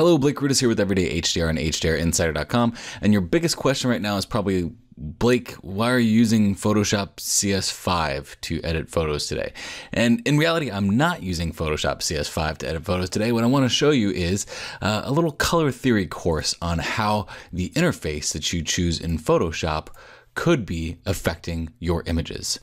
Hello, Blake Rudis here with Everyday HDR and HDRinsider.com. And your biggest question right now is probably, Blake, why are you using Photoshop CS5 to edit photos today? And in reality, I'm not using Photoshop CS5 to edit photos today. What I want to show you is uh, a little color theory course on how the interface that you choose in Photoshop could be affecting your images.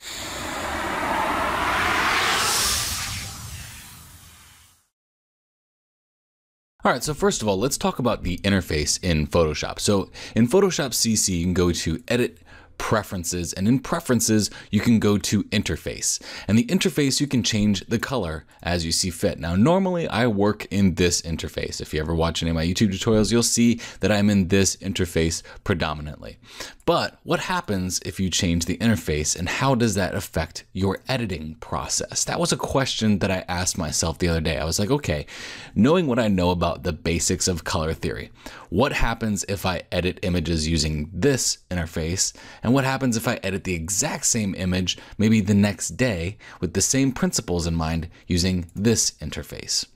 All right, so first of all, let's talk about the interface in Photoshop. So in Photoshop CC, you can go to Edit, preferences and in preferences you can go to interface. And the interface you can change the color as you see fit. Now normally I work in this interface. If you ever watch any of my YouTube tutorials you'll see that I'm in this interface predominantly. But what happens if you change the interface and how does that affect your editing process? That was a question that I asked myself the other day. I was like okay knowing what I know about the basics of color theory what happens if I edit images using this interface? And what happens if I edit the exact same image, maybe the next day, with the same principles in mind using this interface?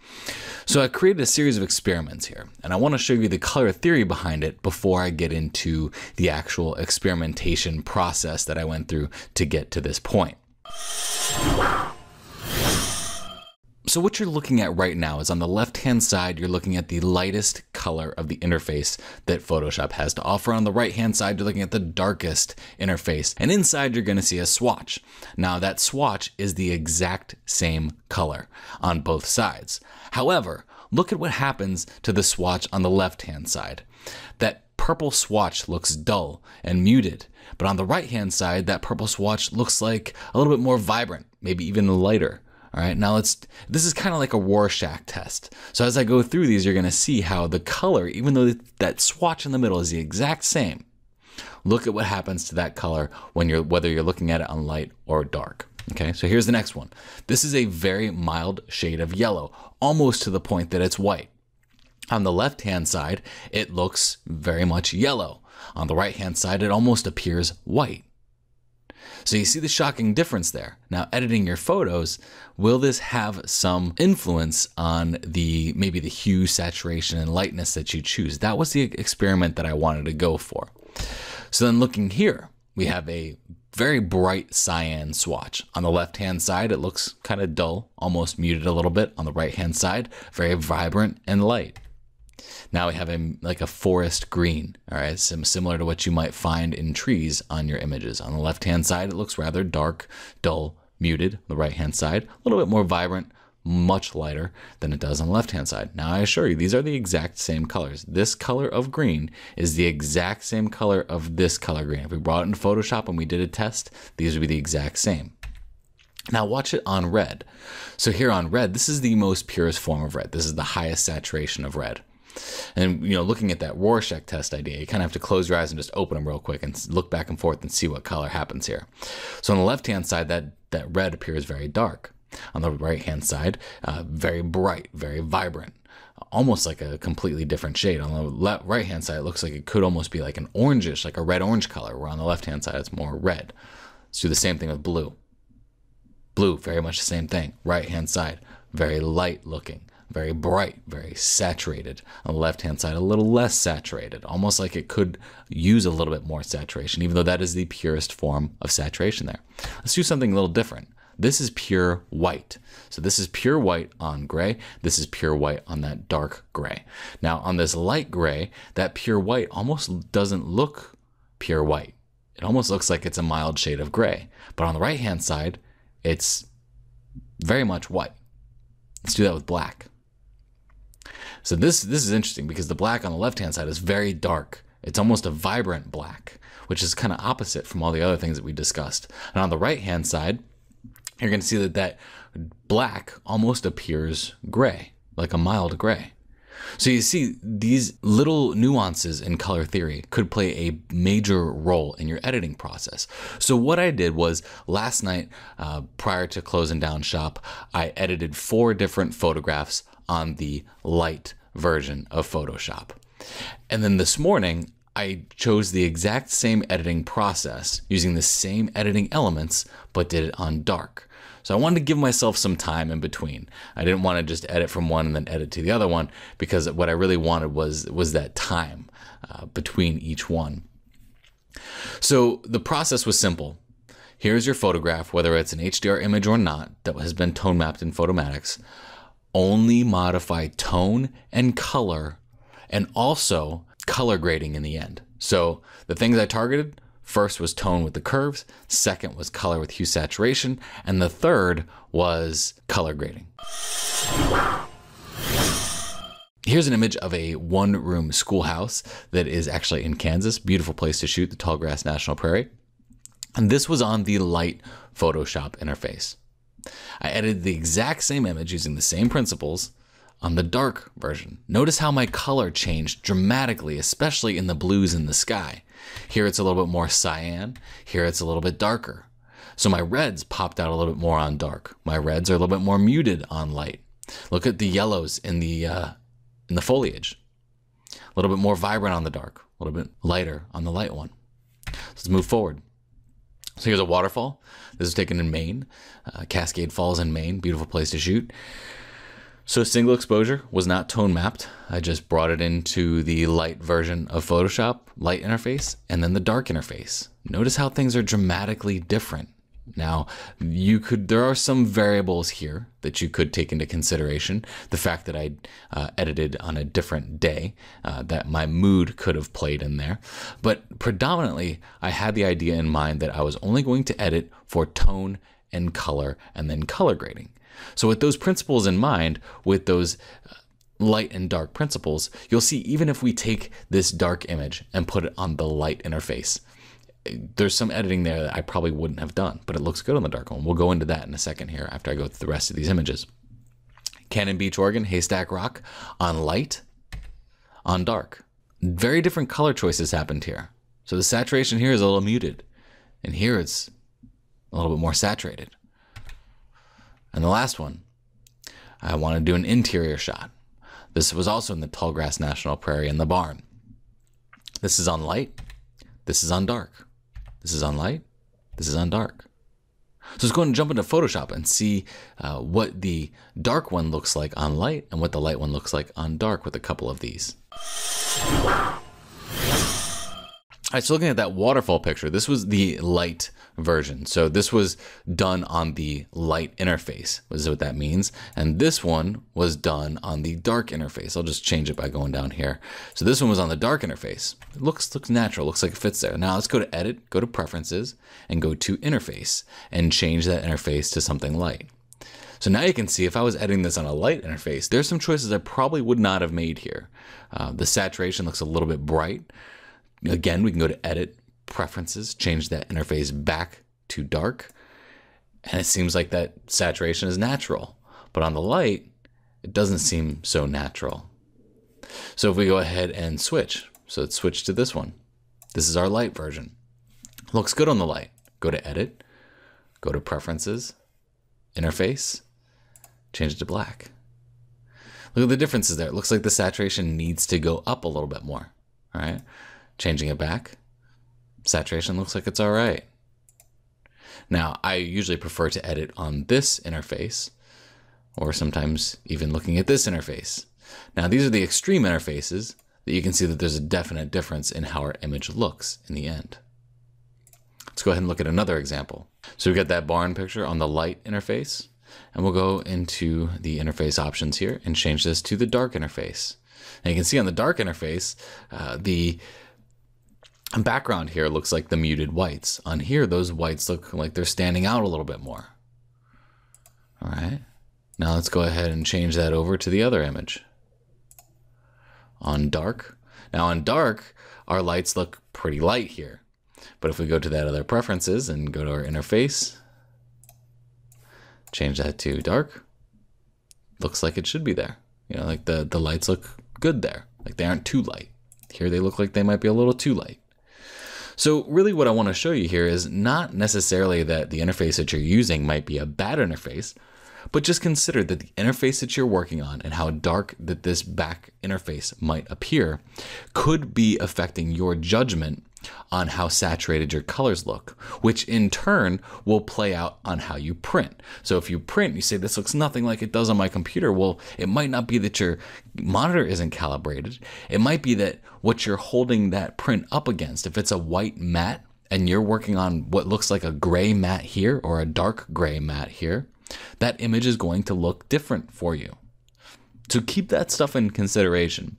So I created a series of experiments here, and I want to show you the color theory behind it before I get into the actual experimentation process that I went through to get to this point. So what you're looking at right now is on the left-hand side, you're looking at the lightest color of the interface that Photoshop has to offer. On the right-hand side, you're looking at the darkest interface. And inside, you're gonna see a swatch. Now that swatch is the exact same color on both sides. However, look at what happens to the swatch on the left-hand side. That purple swatch looks dull and muted, but on the right-hand side, that purple swatch looks like a little bit more vibrant, maybe even lighter. All right, now let's, this is kind of like a Rorschach test. So as I go through these, you're gonna see how the color, even though that swatch in the middle is the exact same, look at what happens to that color when you're, whether you're looking at it on light or dark. Okay, so here's the next one. This is a very mild shade of yellow, almost to the point that it's white. On the left hand side, it looks very much yellow. On the right hand side, it almost appears white. So you see the shocking difference there. Now, editing your photos, will this have some influence on the maybe the hue, saturation, and lightness that you choose? That was the experiment that I wanted to go for. So then looking here, we have a very bright cyan swatch. On the left hand side, it looks kind of dull, almost muted a little bit. On the right hand side, very vibrant and light. Now we have a, like a forest green, all right, similar to what you might find in trees on your images. On the left-hand side, it looks rather dark, dull, muted. The right-hand side, a little bit more vibrant, much lighter than it does on the left-hand side. Now I assure you, these are the exact same colors. This color of green is the exact same color of this color green. If we brought it into Photoshop and we did a test, these would be the exact same. Now watch it on red. So here on red, this is the most purest form of red. This is the highest saturation of red. And you know, looking at that Rorschach test idea, you kind of have to close your eyes and just open them real quick and look back and forth and see what color happens here. So on the left-hand side, that that red appears very dark. On the right-hand side, uh, very bright, very vibrant, almost like a completely different shade. On the right-hand side, it looks like it could almost be like an orangish, like a red-orange color. Where on the left-hand side, it's more red. Let's do the same thing with blue. Blue, very much the same thing. Right-hand side, very light looking very bright, very saturated. On the left hand side, a little less saturated, almost like it could use a little bit more saturation, even though that is the purest form of saturation there. Let's do something a little different. This is pure white. So this is pure white on gray. This is pure white on that dark gray. Now on this light gray, that pure white almost doesn't look pure white. It almost looks like it's a mild shade of gray. But on the right hand side, it's very much white. Let's do that with black. So this this is interesting because the black on the left hand side is very dark. It's almost a vibrant black, which is kind of opposite from all the other things that we discussed. And on the right hand side, you're going to see that that black almost appears gray, like a mild gray. So you see, these little nuances in color theory could play a major role in your editing process. So what I did was last night, uh, prior to closing down shop, I edited four different photographs on the light version of Photoshop. And then this morning, I chose the exact same editing process using the same editing elements, but did it on dark. So I wanted to give myself some time in between. I didn't want to just edit from one and then edit to the other one because what I really wanted was was that time uh, between each one. So the process was simple. Here's your photograph, whether it's an HDR image or not, that has been tone mapped in Photomatix. Only modify tone and color, and also color grading in the end. So the things I targeted first was tone with the curves, second was color with hue saturation, and the third was color grading. Here's an image of a one room schoolhouse that is actually in Kansas. Beautiful place to shoot the Tallgrass National Prairie. And this was on the light Photoshop interface. I edited the exact same image using the same principles on the dark version. Notice how my color changed dramatically, especially in the blues in the sky. Here it's a little bit more cyan, here it's a little bit darker. So my reds popped out a little bit more on dark. My reds are a little bit more muted on light. Look at the yellows in the uh, in the foliage. A little bit more vibrant on the dark, a little bit lighter on the light one. Let's move forward. So here's a waterfall. This is taken in Maine, uh, Cascade Falls in Maine. Beautiful place to shoot. So single exposure was not tone mapped. I just brought it into the light version of Photoshop, light interface, and then the dark interface. Notice how things are dramatically different. Now, you could there are some variables here that you could take into consideration. The fact that I uh, edited on a different day, uh, that my mood could have played in there. But predominantly, I had the idea in mind that I was only going to edit for tone and color and then color grading. So with those principles in mind, with those uh, light and dark principles, you'll see even if we take this dark image and put it on the light interface, there's some editing there that I probably wouldn't have done, but it looks good on the dark one. We'll go into that in a second here after I go through the rest of these images. Cannon Beach, Oregon, Haystack Rock on light, on dark. Very different color choices happened here. So the saturation here is a little muted, and here it's a little bit more saturated. And the last one, I want to do an interior shot. This was also in the Tallgrass National Prairie in the barn. This is on light, this is on dark. This is on light. This is on dark. So let's go and jump into Photoshop and see uh, what the dark one looks like on light and what the light one looks like on dark with a couple of these. Right, so looking at that waterfall picture, this was the light version. So this was done on the light interface, is what that means. And this one was done on the dark interface. I'll just change it by going down here. So this one was on the dark interface. It looks looks natural, looks like it fits there. Now let's go to edit, go to preferences, and go to interface and change that interface to something light. So now you can see if I was editing this on a light interface, there's some choices I probably would not have made here. Uh, the saturation looks a little bit bright. Again, we can go to edit, preferences, change that interface back to dark. And it seems like that saturation is natural. But on the light, it doesn't seem so natural. So if we go ahead and switch, so let's switch to this one. This is our light version. Looks good on the light. Go to edit, go to preferences, interface, change it to black. Look at the differences there. It looks like the saturation needs to go up a little bit more. All right. Changing it back, saturation looks like it's all right. Now, I usually prefer to edit on this interface, or sometimes even looking at this interface. Now, these are the extreme interfaces that you can see that there's a definite difference in how our image looks in the end. Let's go ahead and look at another example. So we've got that barn picture on the light interface, and we'll go into the interface options here and change this to the dark interface. And you can see on the dark interface, uh, the background here looks like the muted whites. On here, those whites look like they're standing out a little bit more. All right. Now let's go ahead and change that over to the other image. On dark. Now on dark, our lights look pretty light here. But if we go to that other preferences and go to our interface, change that to dark, looks like it should be there. You know, like the, the lights look good there. Like they aren't too light. Here they look like they might be a little too light. So really what I want to show you here is not necessarily that the interface that you're using might be a bad interface, but just consider that the interface that you're working on and how dark that this back interface might appear could be affecting your judgment on how saturated your colors look, which in turn will play out on how you print. So if you print, you say, This looks nothing like it does on my computer. Well, it might not be that your monitor isn't calibrated. It might be that what you're holding that print up against, if it's a white mat and you're working on what looks like a gray mat here or a dark gray mat here, that image is going to look different for you. So keep that stuff in consideration.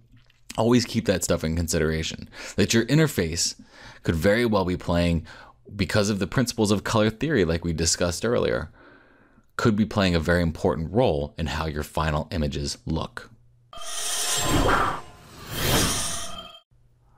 Always keep that stuff in consideration. That your interface could very well be playing, because of the principles of color theory, like we discussed earlier, could be playing a very important role in how your final images look.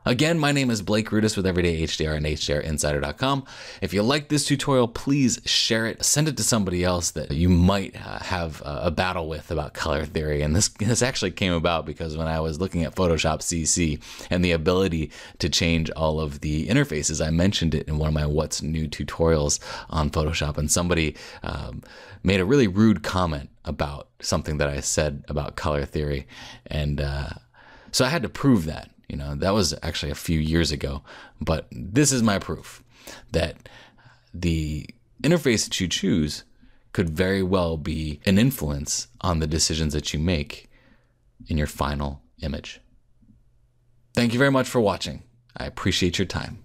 Again, my name is Blake Rudis with Everyday HDR and HDRinsider.com. If you like this tutorial, please share it. Send it to somebody else that you might uh, have a battle with about color theory. And this, this actually came about because when I was looking at Photoshop CC and the ability to change all of the interfaces, I mentioned it in one of my What's New tutorials on Photoshop. And somebody um, made a really rude comment about something that I said about color theory. And uh, so I had to prove that. You know, that was actually a few years ago, but this is my proof that the interface that you choose could very well be an influence on the decisions that you make in your final image. Thank you very much for watching. I appreciate your time.